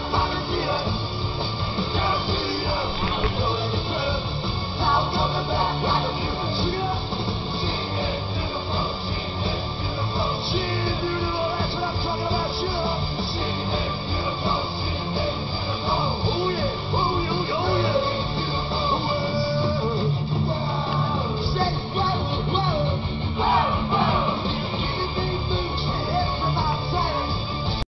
coming back,